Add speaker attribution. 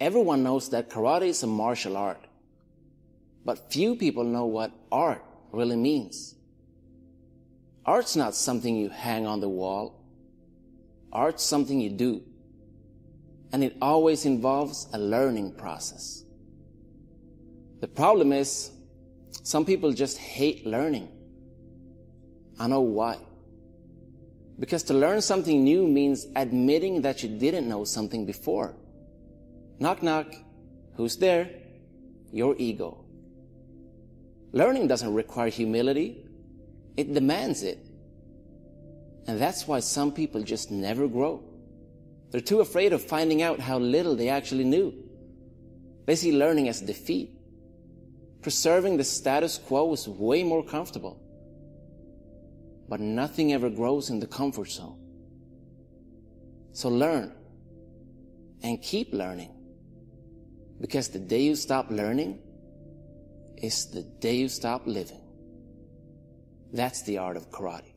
Speaker 1: Everyone knows that karate is a martial art. But few people know what art really means. Art's not something you hang on the wall. Art's something you do. And it always involves a learning process. The problem is, some people just hate learning. I know why. Because to learn something new means admitting that you didn't know something before. Knock knock. Who's there? Your ego. Learning doesn't require humility. It demands it. And that's why some people just never grow. They're too afraid of finding out how little they actually knew. They see learning as defeat. Preserving the status quo is way more comfortable. But nothing ever grows in the comfort zone. So learn and keep learning. Because the day you stop learning is the day you stop living. That's the art of karate.